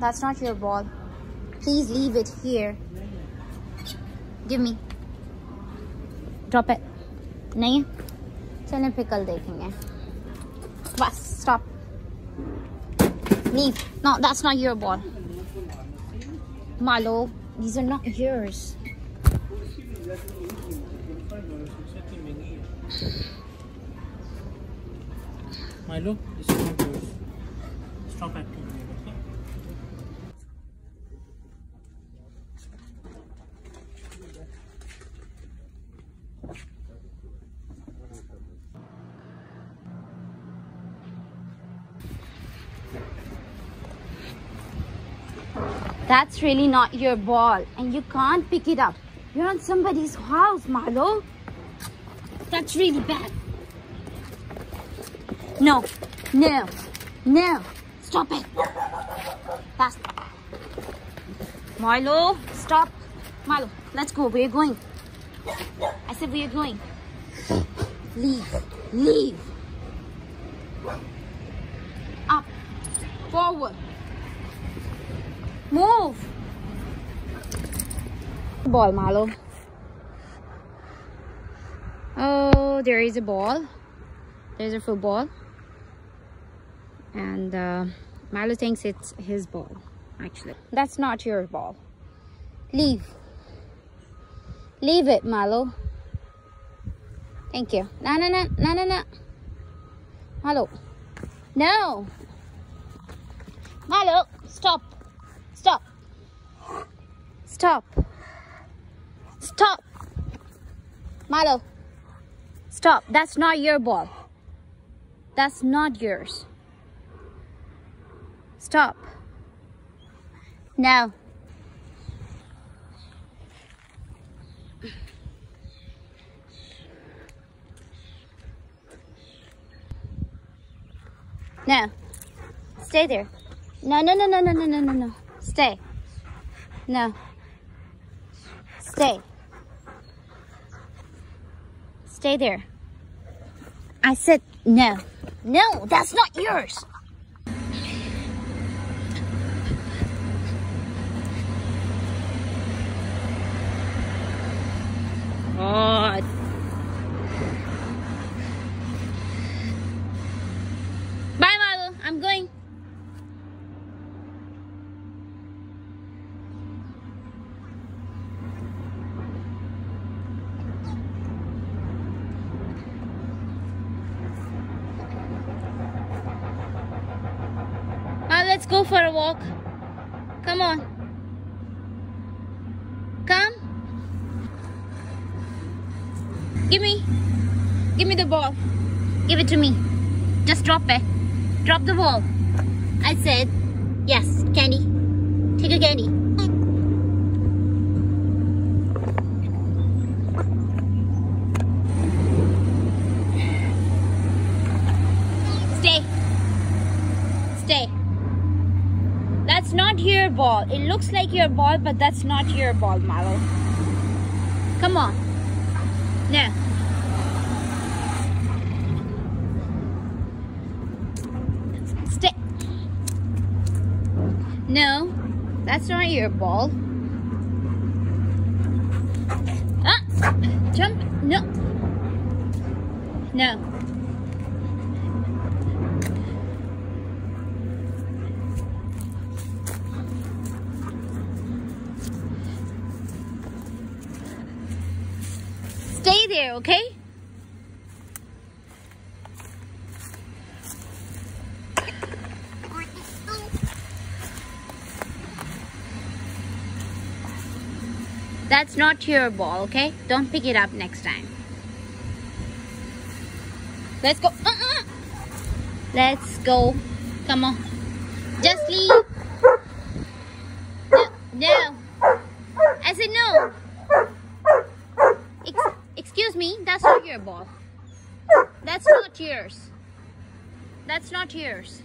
That's not your ball. Please leave it here. Give me. Drop it. नहीं चलें pickle देखेंगे बस Stop. leave no that's not your ball Milo these are not yours Milo this is not yours stop acting That's really not your ball and you can't pick it up. You're on somebody's house, Milo. That's really bad. No, no, no. Stop it. That's... Milo, stop. Milo, let's go. We're going. I said we are going. Leave, leave. Up, forward. Move. Ball, Milo. Oh, there is a ball. There's a football. And uh, Milo thinks it's his ball, actually. That's not your ball. Leave. Leave it, Milo. Thank you. No, no, no, no, no, no. Milo. No. Milo, stop. Stop. Stop. Stop. Milo. Stop. That's not your ball. That's not yours. Stop. Now. Now. Stay there. No, no, no, no, no, no, no, no. Stay. No. Stay. Stay there. I said no. No, that's not yours. God. Bye, Milo. I'm going. Now let's go for a walk. Come on. Come. Give me. Give me the ball. Give it to me. Just drop it. Drop the ball. I said, yes, candy. Take a candy. Stay. Stay. That's not ball. It looks like your ball, but that's not your ball, Milo. Come on. No. Stay. No, that's not your ball. Ah! Jump. No. No. Stay there, okay? That's not your ball, okay? Don't pick it up next time. Let's go. Uh-uh. Let's go. Come on. Just leave. No. no. I said no. Ex excuse me, that's not your ball. That's not yours. That's not yours.